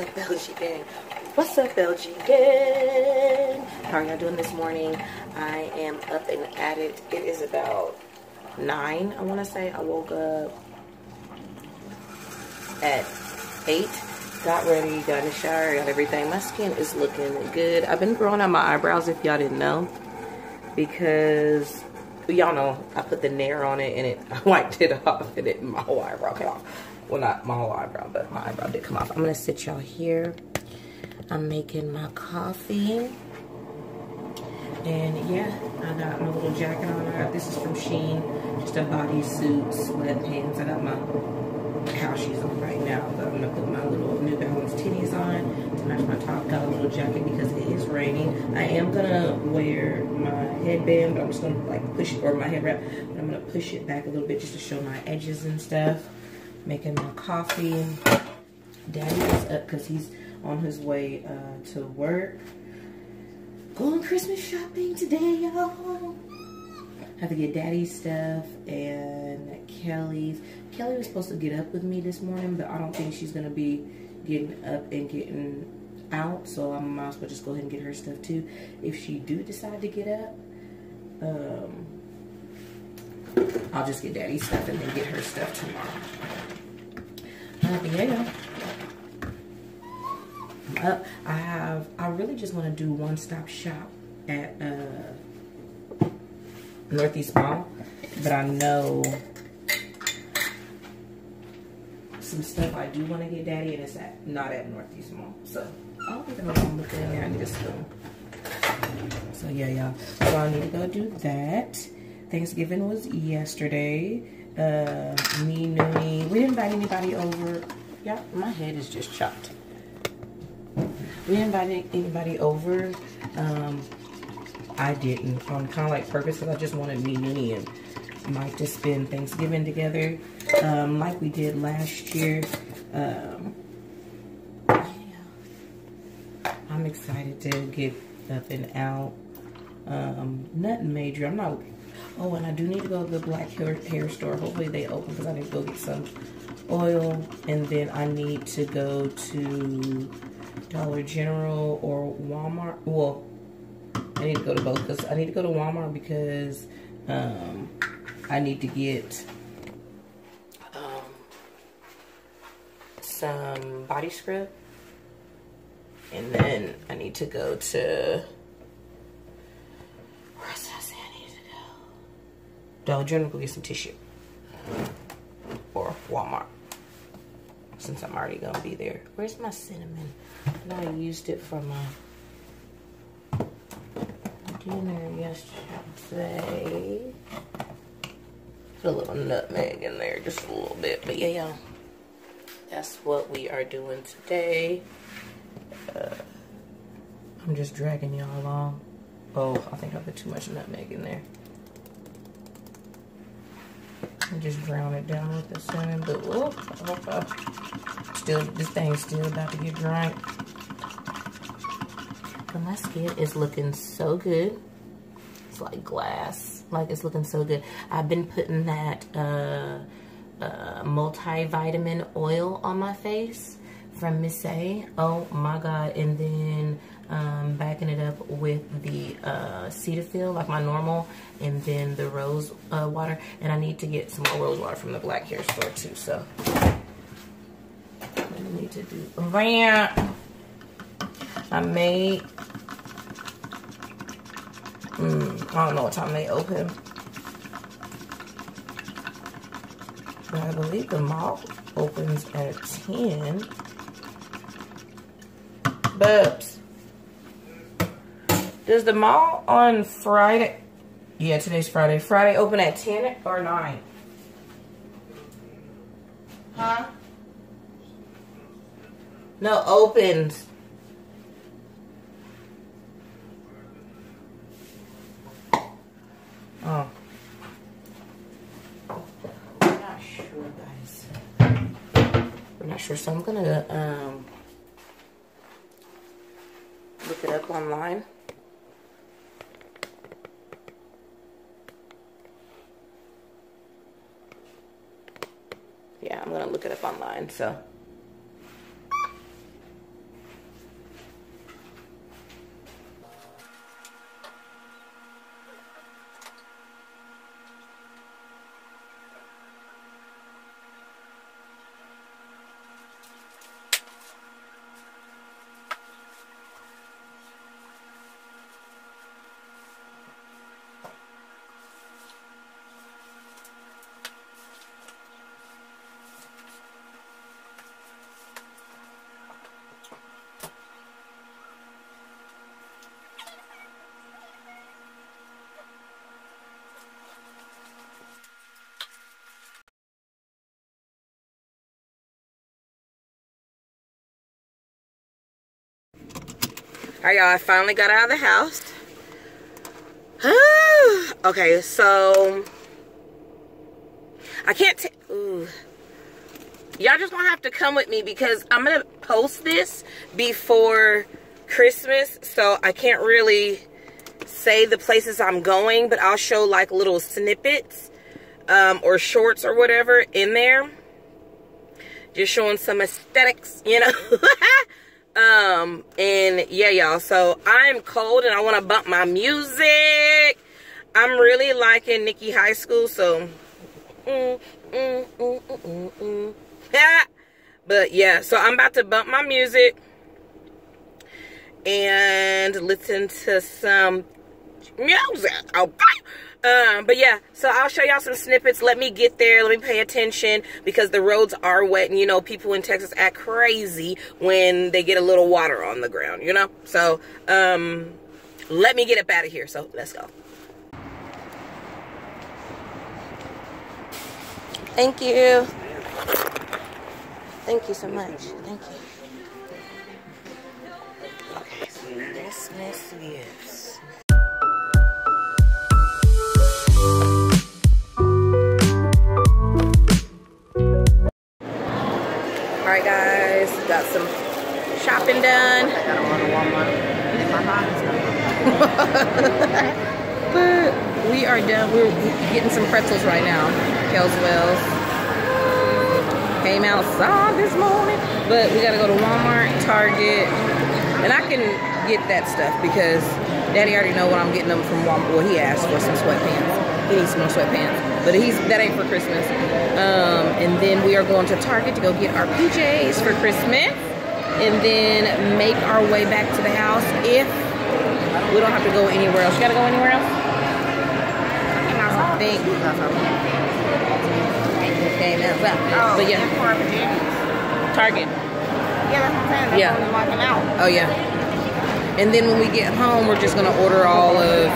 up, LG gang? What's up, LG gang? How are y'all doing this morning? I am up and at it. It is about 9, I want to say. I woke up at 8. Got ready, got in the shower, got everything. My skin is looking good. I've been growing out my eyebrows if y'all didn't know. Because y'all know I put the nair on it and it I wiped it off and it my whole eyebrow came off. Well not my whole eyebrow, but my eyebrow did come off. I'm gonna sit y'all here. I'm making my coffee. And yeah, I got my little jacket on. I got this is from Shein, just a bodysuit, sweatpants. I got my how she's on right now. But I'm gonna put my little New Balance titties on to match my top. Got a little jacket because it is raining. I am gonna wear my headband, but I'm just gonna like push it, or my head wrap, but I'm gonna push it back a little bit just to show my edges and stuff. Making my coffee. Daddy is up because he's on his way uh, to work. Going Christmas shopping today, y'all have to get daddy's stuff and Kelly's. Kelly was supposed to get up with me this morning, but I don't think she's going to be getting up and getting out. So I might as well just go ahead and get her stuff too. If she do decide to get up, um, I'll just get daddy's stuff and then get her stuff tomorrow. Uh, yeah. Up. I have, I really just want to do one-stop shop at, uh, Northeast Mall, but I know some stuff I do want to get daddy and it's at, not at Northeast Mall. So I don't think I'm looking in there. I need a spoon. So yeah, y'all. So I need to go do that. Thanksgiving was yesterday. Uh, me, Noonie. We didn't invite anybody over. Yeah, my head is just chopped. We didn't invite anybody over. Um, I didn't on kind of like purpose because I just wanted me, Minnie, and Mike to spend Thanksgiving together um, like we did last year. Um, yeah. I'm excited to get and out. Um, nothing major. I'm not. Oh, and I do need to go to the black hair, hair store. Hopefully they open because I need to go get some oil. And then I need to go to Dollar General or Walmart. Well, I need to go to both because I need to go to Walmart because um, I need to get um, some body scrub. And then I need to go to, where else did I say I need to go? Dollar General, go get some tissue. Or Walmart. Since I'm already going to be there. Where's my cinnamon? And I used it for my dinner yesterday. Put a little nutmeg in there, just a little bit. But yeah, yeah. That's what we are doing today. Uh, I'm just dragging y'all along. Oh, I think I put too much nutmeg in there. Just drown it down with the cinnamon. But oh, oh, still, this thing's still about to get dry. But my skin is looking so good. It's like glass. Like it's looking so good. I've been putting that uh, uh, multivitamin oil on my face from Miss A. Oh my God. And then um, backing it up with the uh, Cetaphil, like my normal, and then the rose uh, water. And I need to get some more rose water from the black hair store too. So I need to do. I made Mm, I don't know what time they open. But I believe the mall opens at 10. Bubs. Does the mall on Friday... Yeah, today's Friday. Friday open at 10 or 9? Huh? No, opens. Oh. I'm not sure, guys. I'm not sure, so I'm gonna um, look Yeah, I'm gonna look it up online, so. All right, y'all, I finally got out of the house. okay, so I can't y'all just gonna have to come with me because I'm gonna post this before Christmas, so I can't really say the places I'm going, but I'll show like little snippets um, or shorts or whatever in there. Just showing some aesthetics, you know. um, and yeah, y'all. So I'm cold and I want to bump my music. I'm really liking Nikki High School, so. Mm, mm, mm, mm, mm, mm. Yeah. But yeah, so I'm about to bump my music and listen to some music. Okay. Um, but yeah, so I'll show y'all some snippets. Let me get there. Let me pay attention because the roads are wet. And, you know, people in Texas act crazy when they get a little water on the ground, you know? So, um, let me get up out of here. So, let's go. Thank you. Thank you so much. Thank you. Okay, so We're getting some pretzels right now. Kelswell's. Came outside this morning. But we gotta go to Walmart, Target. And I can get that stuff because Daddy already know what I'm getting them from Walmart. Well, he asked for some sweatpants. He needs some more sweatpants. But he's that ain't for Christmas. Um, and then we are going to Target to go get our PJs for Christmas. And then make our way back to the house if we don't have to go anywhere else. You gotta go anywhere else? Think. Okay, now, well, oh, but yeah. Target. Yeah, that's what I'm saying. That's Yeah. Oh yeah. And then when we get home, we're just gonna order all of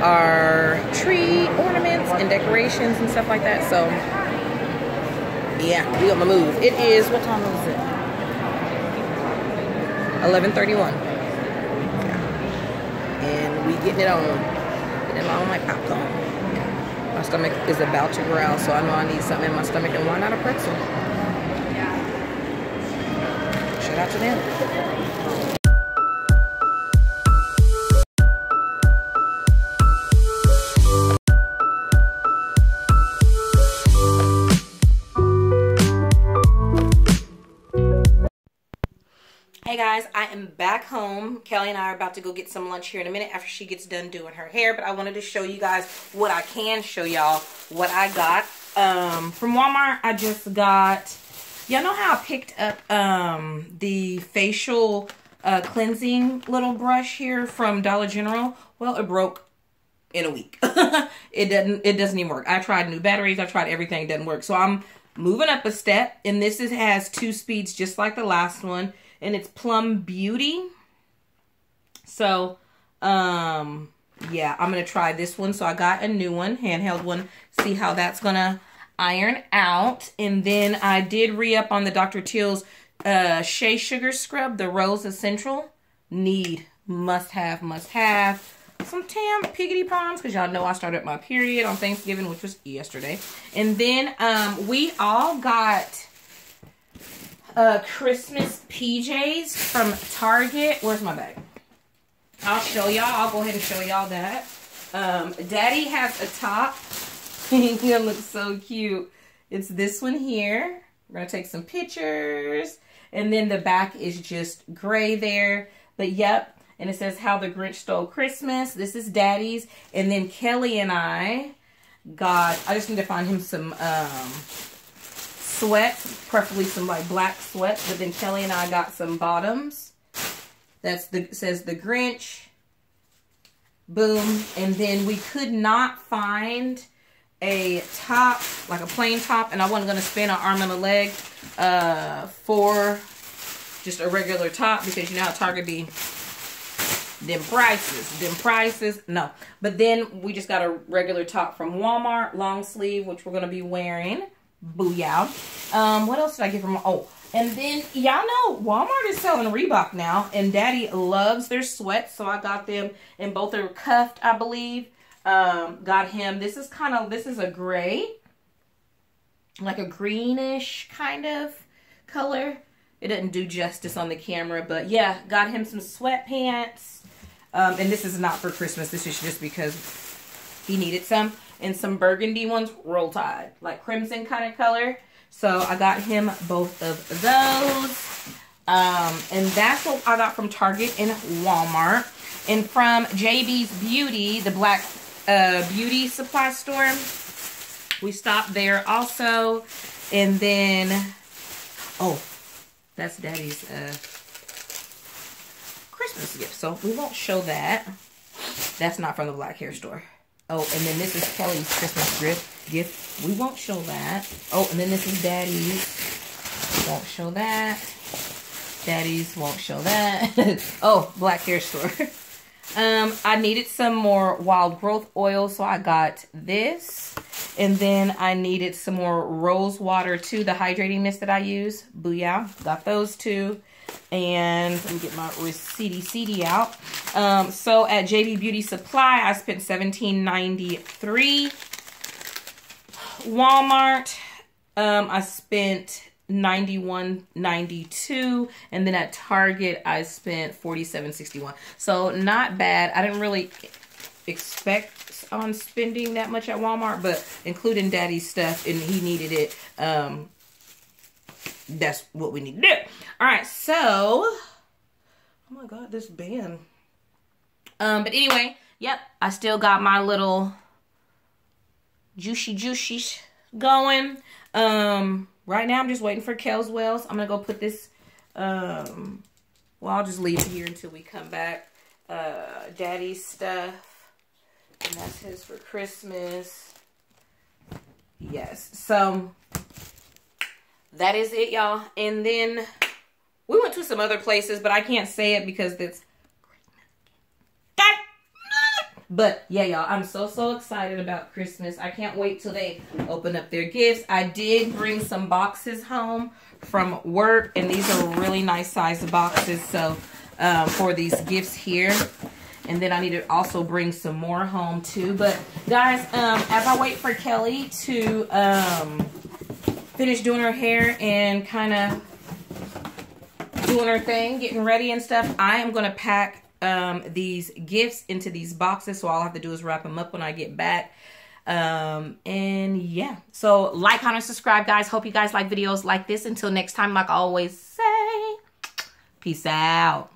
our tree ornaments and decorations and stuff like that. So yeah, we on the move. It is what time is it? 11:31. And we getting it on. Getting it on like popcorn. My stomach is about to growl, so I know I need something in my stomach, and why not a pretzel? Shout out to them. Guys, I am back home. Kelly and I are about to go get some lunch here in a minute after she gets done doing her hair. But I wanted to show you guys what I can show y'all what I got. Um, from Walmart, I just got, y'all know how I picked up um, the facial uh, cleansing little brush here from Dollar General? Well, it broke in a week. it doesn't it doesn't even work. I tried new batteries, I tried everything, it doesn't work. So I'm moving up a step and this is, has two speeds just like the last one and it's Plum Beauty. So, um, yeah, I'm going to try this one. So I got a new one, handheld one, see how that's going to iron out. And then I did re-up on the Dr. Teal's uh, Shea Sugar Scrub, the Rose Essential. Need, must have, must have. Some Tam Piggity Ponds, because y'all know I started my period on Thanksgiving, which was yesterday. And then um, we all got uh, Christmas PJs from Target. Where's my bag? I'll show y'all. I'll go ahead and show y'all that. Um, Daddy has a top. it looks so cute. It's this one here. We're going to take some pictures. And then the back is just gray there. But yep. And it says How the Grinch Stole Christmas. This is Daddy's. And then Kelly and I got, I just need to find him some um, sweats, preferably some like black sweats. But then Kelly and I got some bottoms. That's the says the Grinch. Boom. And then we could not find a top, like a plain top, and I wasn't gonna spend an arm and a leg uh, for just a regular top because you know how Target be them prices, them prices, no. But then we just got a regular top from Walmart, long sleeve, which we're gonna be wearing. Booyah. Um, what else did I get from, oh, And then y'all know Walmart is selling Reebok now, and Daddy loves their sweats, so I got them, and both are cuffed, I believe. Um, got him. This is kind of this is a gray, like a greenish kind of color. It doesn't do justice on the camera, but yeah, got him some sweatpants. Um, and this is not for Christmas. This is just because he needed some. And some burgundy ones, roll tide, like crimson kind of color. So I got him both of those. Um, and that's what I got from Target and Walmart. And from JB's Beauty, the black uh, beauty supply store, we stopped there also. And then, oh, that's Daddy's uh, Christmas gift. So we won't show that. That's not from the black hair store. Oh, and then this is Kelly's Christmas gift. gift. We won't show that. Oh, and then this is Daddy's. Won't show that. Daddy's won't show that. oh, black hair store. um, I needed some more wild growth oil, so I got this. And then I needed some more rose water too, the hydrating mist that I use. Booyah. Got those two and let me get my receipt CD out. Um, so at JB Beauty Supply, I spent $17.93. Walmart, um, I spent $91.92. And then at Target, I spent $47.61. So not bad. I didn't really expect on spending that much at Walmart, but including Daddy's stuff, and he needed it. Um, that's what we need to do. All right, so, oh my God, this band. Um, but anyway, yep, I still got my little juicy juicy going. Um, right now I'm just waiting for Kel's Wells. I'm gonna go put this, um, well, I'll just leave it here until we come back. Uh, Daddy's stuff, and that's his for Christmas. Yes, so that is it, y'all. And then we went to some other places, but I can't say it because it's but yeah, y'all, I'm so, so excited about Christmas. I can't wait till they open up their gifts. I did bring some boxes home from work, and these are really nice size boxes. So um, for these gifts here. And then I need to also bring some more home too. But guys, um, as I wait for Kelly to um, finished doing her hair and kind of doing her thing, getting ready and stuff, I am going to pack um, these gifts into these boxes. So all I have to do is wrap them up when I get back. Um, and yeah, so like, comment, subscribe, guys. Hope you guys like videos like this. Until next time, like I always say, peace out.